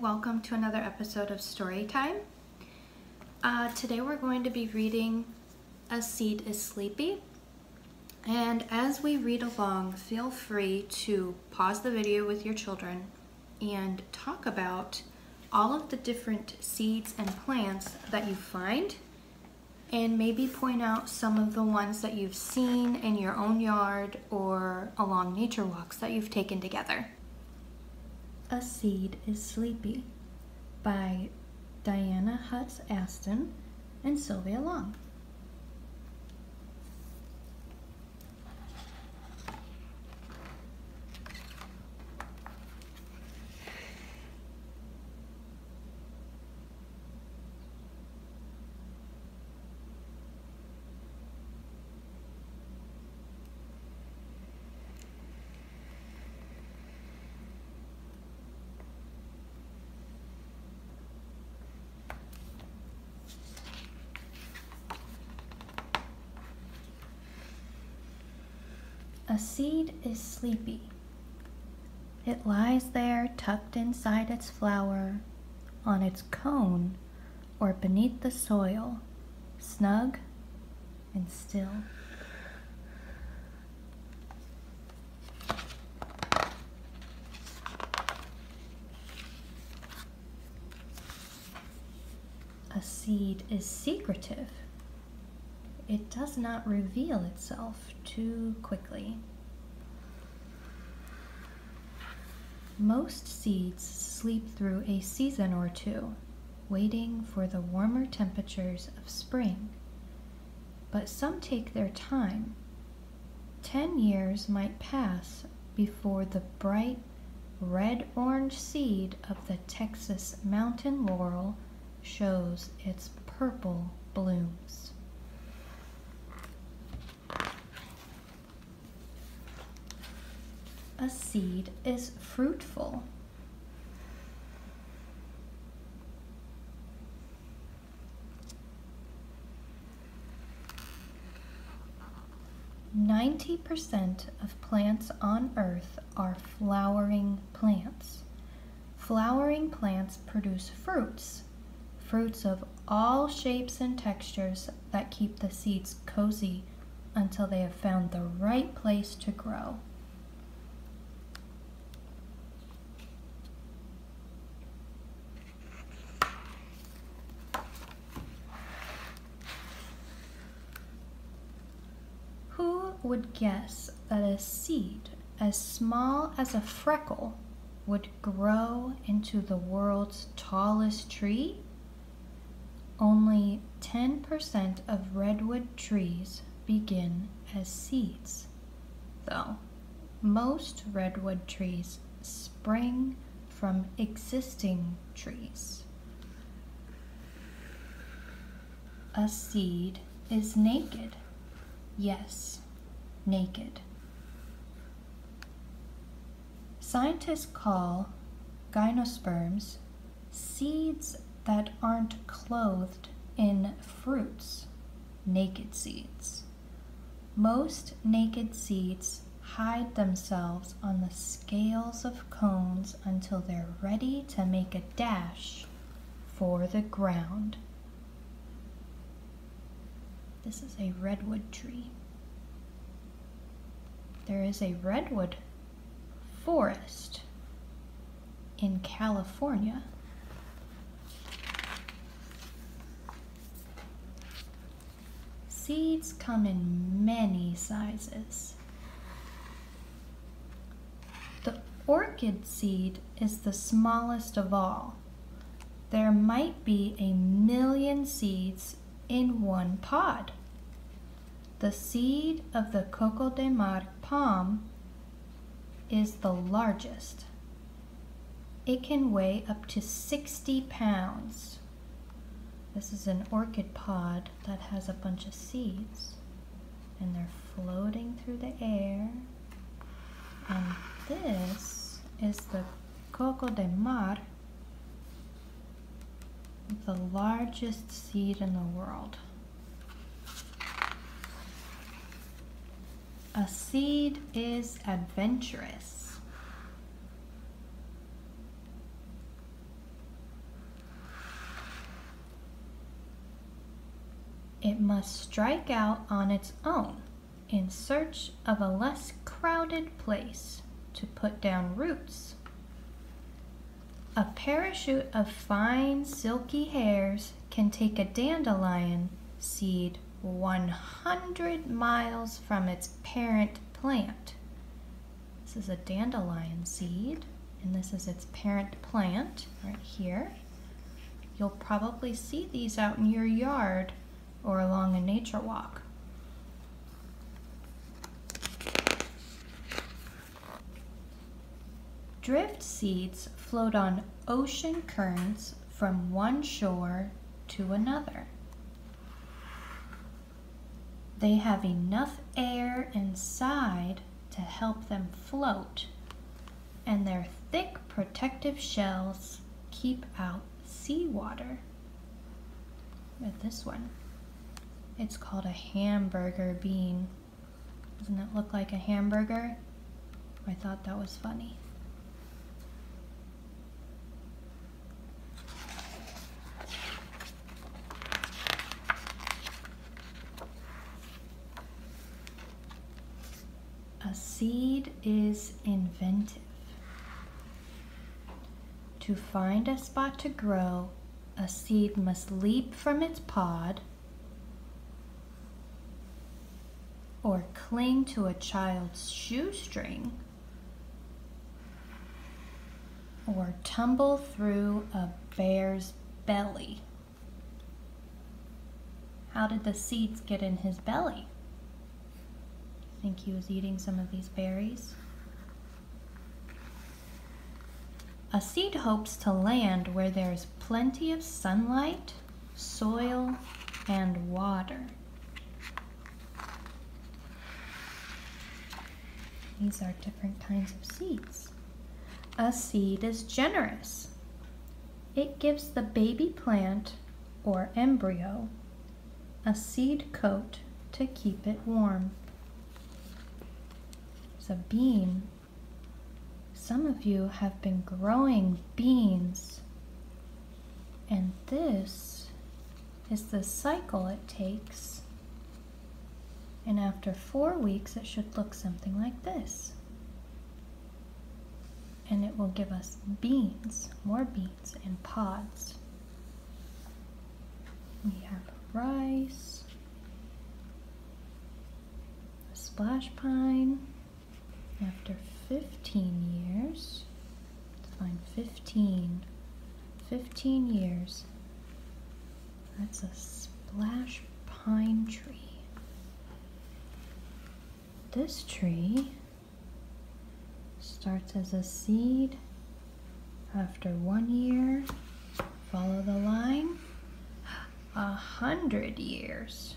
welcome to another episode of Story Time. Uh, today we're going to be reading A Seed is Sleepy. And as we read along, feel free to pause the video with your children and talk about all of the different seeds and plants that you find and maybe point out some of the ones that you've seen in your own yard or along nature walks that you've taken together. A Seed is Sleepy by Dianna Hutts Aston and Sylvia Long. A seed is sleepy. It lies there tucked inside its flower, on its cone, or beneath the soil, snug and still. A seed is secretive it does not reveal itself too quickly. Most seeds sleep through a season or two, waiting for the warmer temperatures of spring. But some take their time. Ten years might pass before the bright red orange seed of the Texas mountain laurel shows its purple blooms. A seed is fruitful. Ninety percent of plants on earth are flowering plants. Flowering plants produce fruits, fruits of all shapes and textures that keep the seeds cozy until they have found the right place to grow. would guess that a seed as small as a freckle would grow into the world's tallest tree? Only 10% of redwood trees begin as seeds, though most redwood trees spring from existing trees. A seed is naked, yes, naked. Scientists call gymnosperms seeds that aren't clothed in fruits, naked seeds. Most naked seeds hide themselves on the scales of cones until they're ready to make a dash for the ground. This is a redwood tree there is a redwood forest in California. Seeds come in many sizes. The orchid seed is the smallest of all. There might be a million seeds in one pod. The seed of the Coco de Mar palm is the largest. It can weigh up to 60 pounds. This is an orchid pod that has a bunch of seeds and they're floating through the air. And this is the Coco de Mar, the largest seed in the world. A seed is adventurous. It must strike out on its own in search of a less crowded place to put down roots. A parachute of fine silky hairs can take a dandelion seed 100 miles from its parent plant. This is a dandelion seed, and this is its parent plant right here. You'll probably see these out in your yard or along a nature walk. Drift seeds float on ocean currents from one shore to another. They have enough air inside to help them float, and their thick protective shells keep out seawater. With this one, it's called a hamburger bean. Doesn't it look like a hamburger? I thought that was funny. A seed is inventive. To find a spot to grow, a seed must leap from its pod or cling to a child's shoestring or tumble through a bear's belly. How did the seeds get in his belly? Think he was eating some of these berries. A seed hopes to land where there's plenty of sunlight, soil, and water. These are different kinds of seeds. A seed is generous. It gives the baby plant or embryo a seed coat to keep it warm a bean. Some of you have been growing beans, and this is the cycle it takes. And after four weeks, it should look something like this. And it will give us beans, more beans and pods. We have rice, a splash pine, after 15 years, find 15, 15 years, that's a splash pine tree. This tree starts as a seed. After one year, follow the line, a hundred years.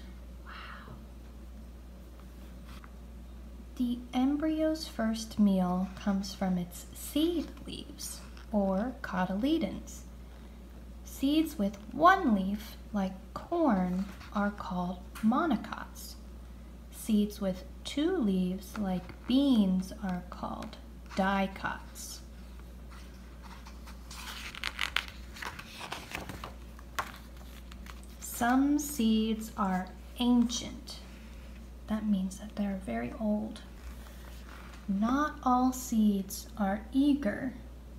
The embryo's first meal comes from its seed leaves, or cotyledons. Seeds with one leaf, like corn, are called monocots. Seeds with two leaves, like beans, are called dicots. Some seeds are ancient that means that they're very old. Not all seeds are eager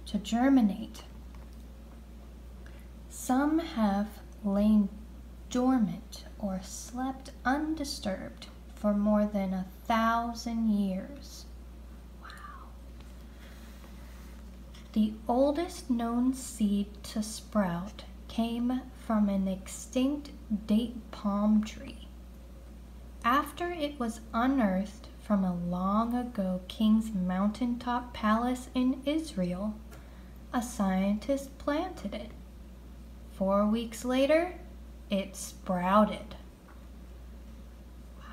to germinate. Some have lain dormant or slept undisturbed for more than a thousand years. Wow. The oldest known seed to sprout came from an extinct date palm tree. After it was unearthed from a long ago king's mountaintop palace in Israel, a scientist planted it. Four weeks later, it sprouted. Wow.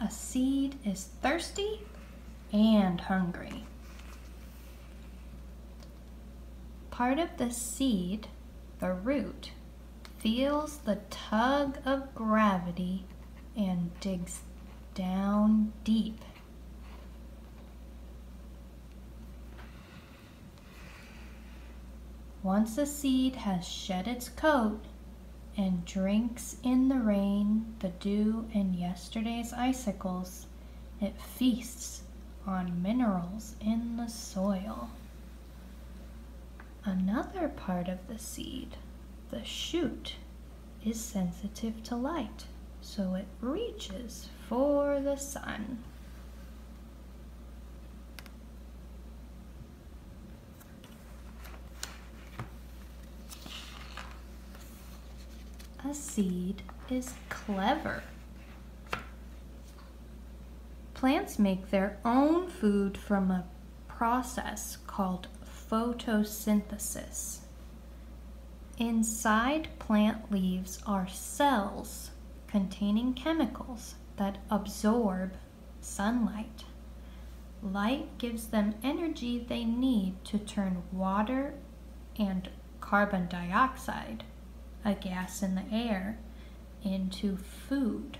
A seed is thirsty and hungry. Part of the seed, the root, feels the tug of gravity and digs down deep. Once a seed has shed its coat and drinks in the rain, the dew, and yesterday's icicles, it feasts on minerals in the soil. Another part of the seed, the shoot, is sensitive to light, so it reaches for the sun. A seed is clever. Plants make their own food from a process called photosynthesis. Inside plant leaves are cells containing chemicals that absorb sunlight. Light gives them energy they need to turn water and carbon dioxide, a gas in the air, into food.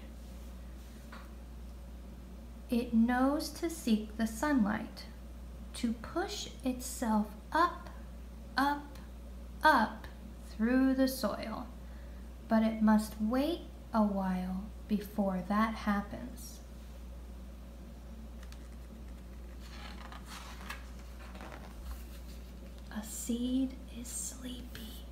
It knows to seek the sunlight, to push itself up, up, up through the soil, but it must wait a while before that happens. A seed is sleepy,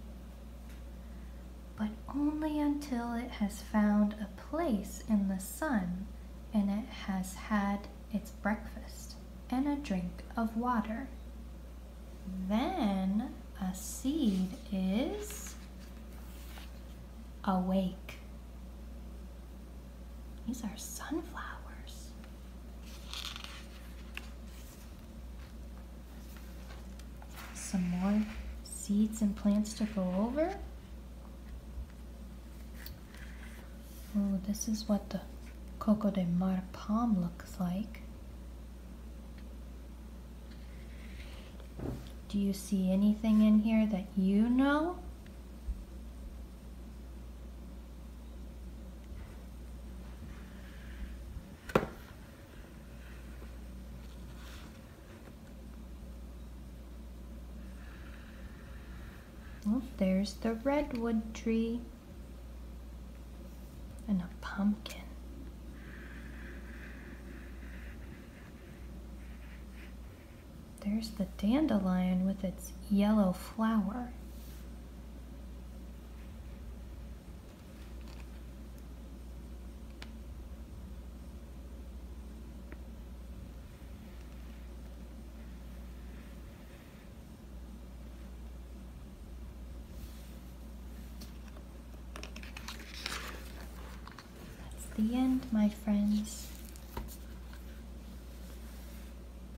but only until it has found a place in the sun and it has had its breakfast and a drink of water. Then a seed is awake. These are sunflowers. Some more seeds and plants to go over. Oh, this is what the Coco de Mar palm looks like. Do you see anything in here that you know? Well, there's the redwood tree and a pumpkin. There's the dandelion with its yellow flower. That's the end, my friends.